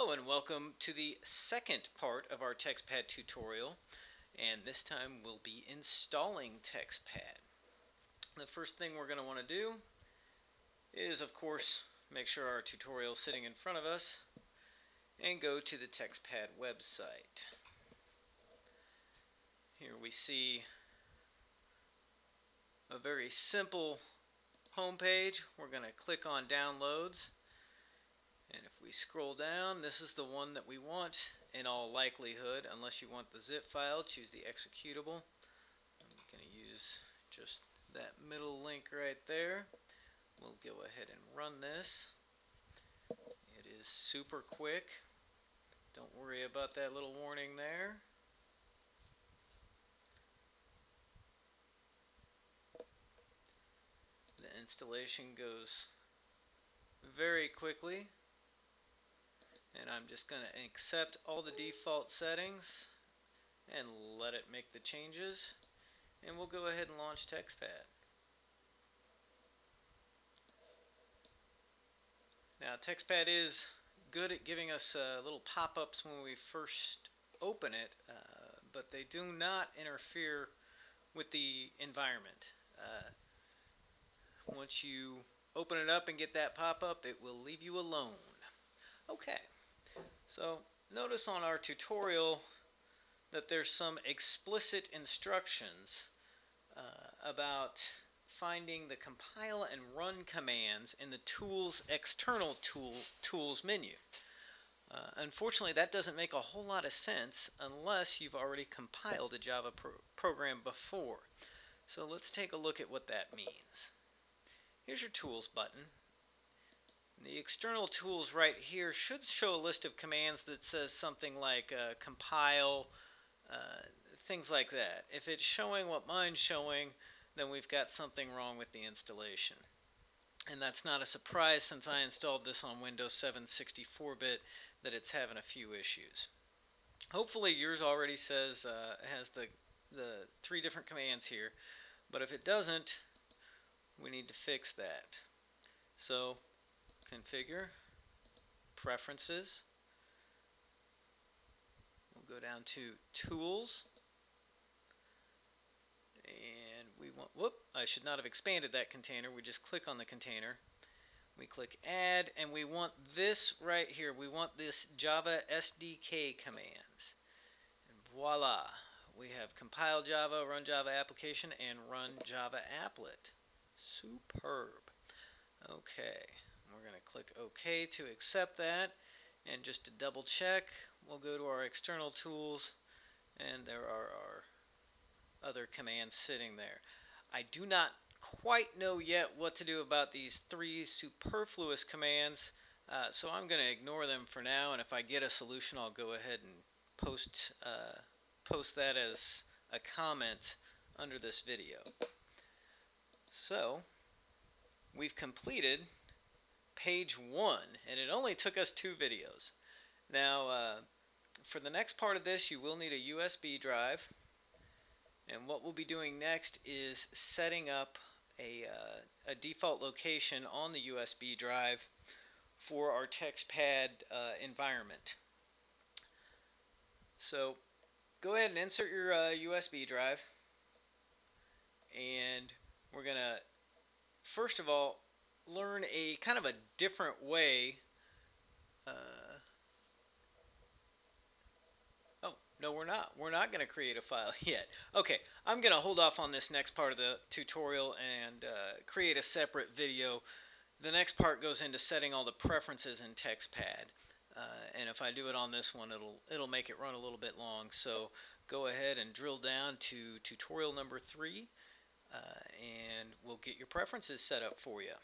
Hello and welcome to the second part of our TextPad tutorial and this time we'll be installing TextPad. The first thing we're going to want to do is of course make sure our tutorial is sitting in front of us and go to the TextPad website. Here we see a very simple home page. We're going to click on downloads and if we scroll down, this is the one that we want in all likelihood, unless you want the zip file, choose the executable. I'm going to use just that middle link right there. We'll go ahead and run this. It is super quick. Don't worry about that little warning there. The installation goes very quickly and I'm just going to accept all the default settings and let it make the changes and we'll go ahead and launch TextPad. Now TextPad is good at giving us uh, little pop-ups when we first open it uh, but they do not interfere with the environment. Uh, once you open it up and get that pop-up it will leave you alone. Okay. So notice on our tutorial that there's some explicit instructions uh, about finding the compile and run commands in the tools external tool tools menu. Uh, unfortunately that doesn't make a whole lot of sense unless you've already compiled a Java pro program before. So let's take a look at what that means. Here's your tools button the external tools right here should show a list of commands that says something like uh, compile, uh, things like that. If it's showing what mine's showing, then we've got something wrong with the installation. And that's not a surprise since I installed this on Windows 7 64-bit that it's having a few issues. Hopefully yours already says, uh, has the, the three different commands here, but if it doesn't, we need to fix that. So configure, preferences. We'll go down to tools. And we want, whoop, I should not have expanded that container. We just click on the container. We click add and we want this right here. We want this Java SDK commands. And voila, we have compile Java, run Java application, and run Java applet. Superb. Okay. We're going to click OK to accept that. And just to double check, we'll go to our external tools and there are our other commands sitting there. I do not quite know yet what to do about these three superfluous commands, uh, so I'm going to ignore them for now, and if I get a solution, I'll go ahead and post, uh, post that as a comment under this video. So, we've completed page one, and it only took us two videos. Now, uh, for the next part of this, you will need a USB drive. And what we'll be doing next is setting up a, uh, a default location on the USB drive for our TextPad uh, environment. So go ahead and insert your uh, USB drive and we're gonna first of all learn a kind of a different way. Uh, oh, no, we're not. We're not going to create a file yet. Okay, I'm going to hold off on this next part of the tutorial and uh, create a separate video. The next part goes into setting all the preferences in TextPad. Uh, and if I do it on this one, it'll it'll make it run a little bit long. So go ahead and drill down to tutorial number three, uh, and we'll get your preferences set up for you.